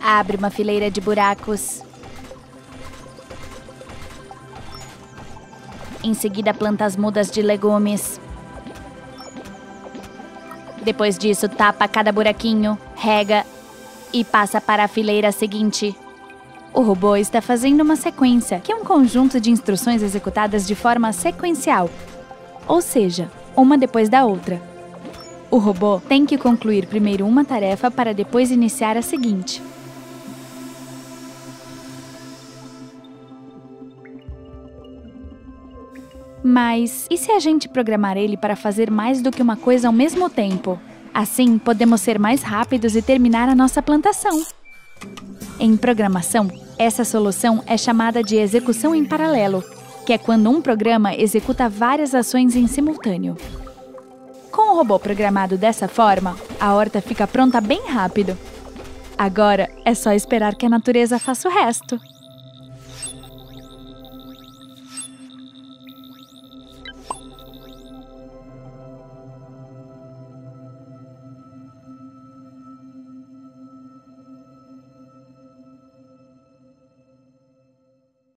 Abre uma fileira de buracos. Em seguida, planta as mudas de legumes. Depois disso, tapa cada buraquinho, rega e passa para a fileira seguinte. O robô está fazendo uma sequência, que é um conjunto de instruções executadas de forma sequencial, ou seja, uma depois da outra. O robô tem que concluir primeiro uma tarefa para depois iniciar a seguinte. Mas e se a gente programar ele para fazer mais do que uma coisa ao mesmo tempo? Assim, podemos ser mais rápidos e terminar a nossa plantação. Em programação, essa solução é chamada de execução em paralelo, que é quando um programa executa várias ações em simultâneo. Com o robô programado dessa forma, a horta fica pronta bem rápido. Agora é só esperar que a natureza faça o resto.